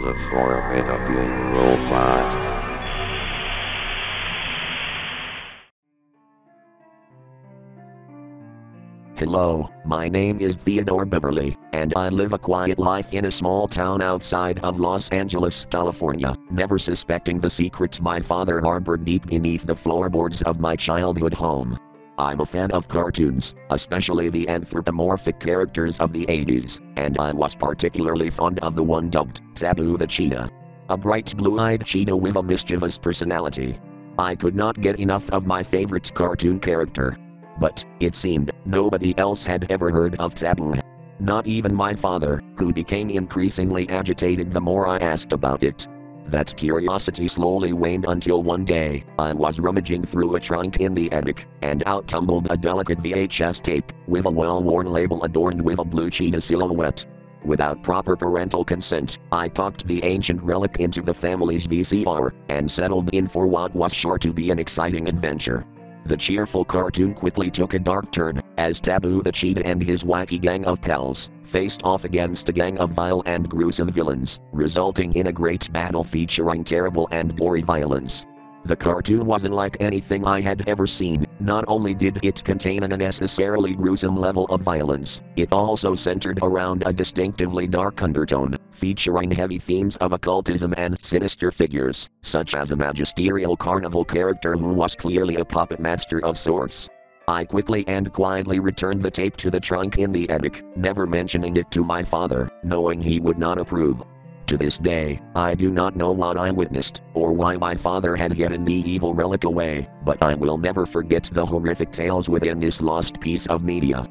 The Formidable Robot. Hello, my name is Theodore Beverly, and I live a quiet life in a small town outside of Los Angeles, California, never suspecting the secrets my father harbored deep beneath the floorboards of my childhood home. I'm a fan of cartoons, especially the anthropomorphic characters of the 80s, and I was particularly fond of the one dubbed Taboo the Cheetah. A bright blue eyed cheetah with a mischievous personality. I could not get enough of my favorite cartoon character. But, it seemed, nobody else had ever heard of Taboo. Not even my father, who became increasingly agitated the more I asked about it. That curiosity slowly waned until one day, I was rummaging through a trunk in the attic, and out tumbled a delicate VHS tape, with a well worn label adorned with a blue cheetah silhouette. Without proper parental consent, I popped the ancient relic into the family's VCR, and settled in for what was sure to be an exciting adventure. The cheerful cartoon quickly took a dark turn, as Taboo the Cheetah and his wacky gang of pals faced off against a gang of vile and gruesome villains, resulting in a great battle featuring terrible and gory violence. The cartoon wasn't like anything I had ever seen, not only did it contain an unnecessarily gruesome level of violence, it also centered around a distinctively dark undertone, featuring heavy themes of occultism and sinister figures, such as a magisterial carnival character who was clearly a puppet master of sorts. I quickly and quietly returned the tape to the trunk in the attic, never mentioning it to my father, knowing he would not approve. To this day, I do not know what I witnessed, or why my father had hidden the evil relic away, but I will never forget the horrific tales within this lost piece of media.